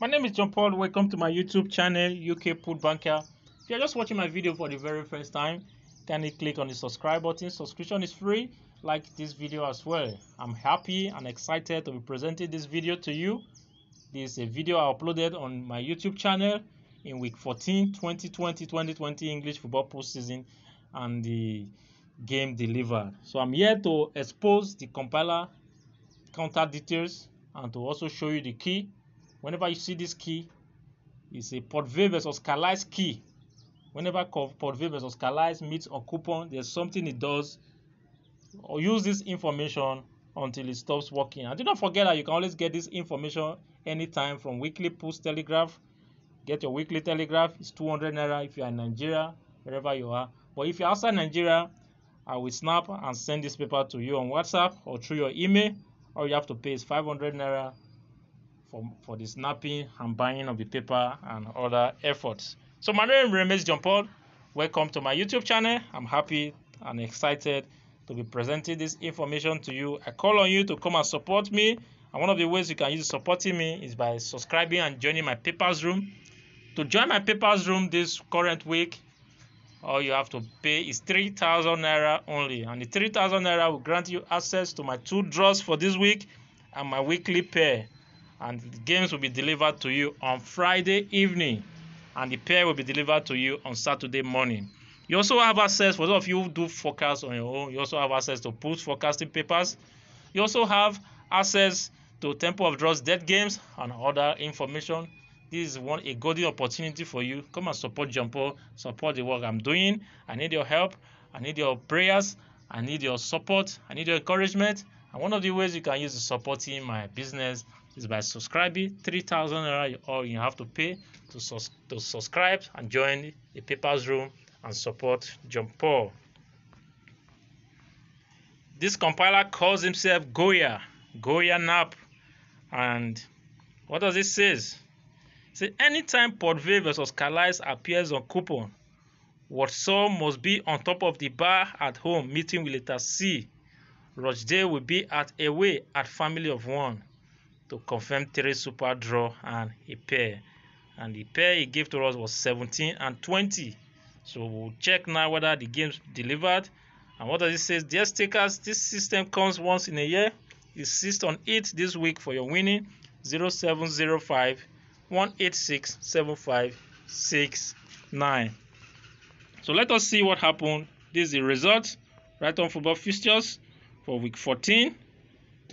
My name is John Paul. Welcome to my YouTube channel, UK Pool Banker. If you're just watching my video for the very first time, kindly click on the subscribe button. Subscription is free. Like this video as well. I'm happy and excited to be presenting this video to you. This is a video I uploaded on my YouTube channel in week 14, 2020-2020 English football postseason and the game delivered. So I'm here to expose the compiler counter details and to also show you the key. Whenever you see this key, it's a Port Vale versus Carlisle key. Whenever Port Vale versus Carlisle meets a coupon, there's something it does. Or use this information until it stops working. And do not forget that you can always get this information anytime from Weekly Post Telegraph. Get your weekly telegraph. It's 200 naira if you are in Nigeria, wherever you are. But if you're outside Nigeria, I will snap and send this paper to you on WhatsApp or through your email. All you have to pay is 500 naira for, for the snapping and buying of the paper and other efforts. So my name remains John Paul. Welcome to my YouTube channel. I'm happy and excited to be presenting this information to you. I call on you to come and support me. And one of the ways you can use supporting me is by subscribing and joining my papers room. To join my papers room this current week, all you have to pay is 3000 naira only and the 3000 naira will grant you access to my two draws for this week and my weekly pair and games will be delivered to you on friday evening and the pair will be delivered to you on saturday morning. You also have access for those of you who do forecast on your own you also have access to post forecasting papers. You also have access to temple of draws dead games and other information. This is one a golden opportunity for you. Come and support jumpo support the work i'm doing. I need your help. I need your prayers. I need your support. I need your encouragement and one of the ways you can use to supporting my business is by subscribing 3000 naira all you have to pay to, sus to subscribe and join the papers room and support jumpo this compiler calls himself goya goya nap and what does it says Say anytime Port Vale versus Carlisle appears on coupon, what Walsall must be on top of the bar at home meeting with letter C. Rochdale will be at away at family of one to confirm three super draw and a pair. And the pair he gave to us was 17 and 20. So we'll check now whether the game's delivered. And what does it say? Dear stakers, this system comes once in a year. Insist on it this week for your winning 0705 1867569. So let us see what happened. This is the result. Right on football fixtures for week 14.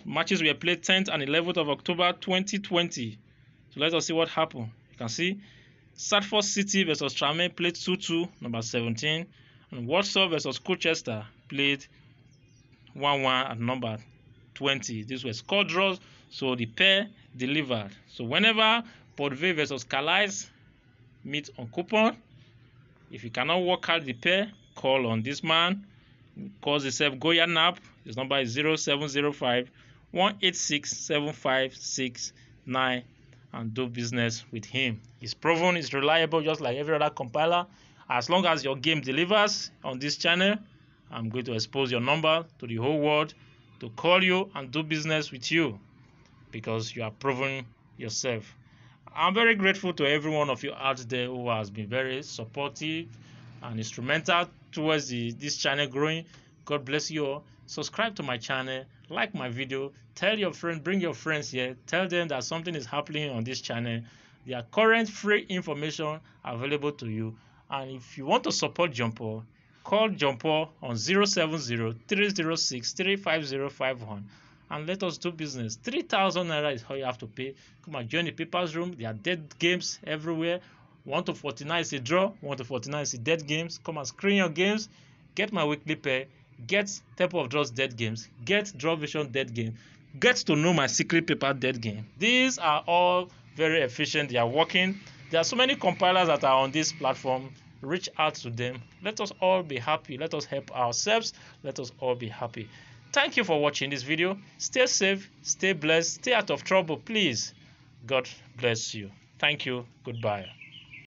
Matches were played 10th and 11th of October 2020. So let us see what happened. You can see Bradford City versus Tranmere played 2-2, number 17. And Walsall versus Colchester played 1-1 at number 20. These were score draws, so the pair delivered. So whenever Port Vale versus Carlisle meet on coupon. If you cannot work out the pair, call on this man. Calls himself Goya Nap. His number is 0705 186 and do business with him. He's proven he's reliable just like every other compiler. As long as your game delivers on this channel, I'm going to expose your number to the whole world to call you and do business with you because you are proven yourself. I'm very grateful to every one of you out there who has been very supportive and instrumental towards the, this channel growing. God bless you all. Subscribe to my channel, like my video, tell your friends, bring your friends here, tell them that something is happening on this channel. There are current free information available to you. And if you want to support Jumpo, call Jumpo on 070 306 35051 and let us do business. 3,000 naira is how you have to pay. Come and join the papers room. There are dead games everywhere. 1 to 49 is a draw. 1 to 49 is a dead games. Come and screen your games. Get my weekly pay. Get Temple of Draws dead games. Get Draw Vision dead game. Get to know my secret paper dead game. These are all very efficient. They are working. There are so many compilers that are on this platform. Reach out to them. Let us all be happy. Let us help ourselves. Let us all be happy. Thank you for watching this video. Stay safe, stay blessed, stay out of trouble, please. God bless you. Thank you. Goodbye.